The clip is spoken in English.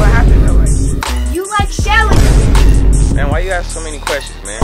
What happened though? You like Shelly. Man, why you ask so many questions, man?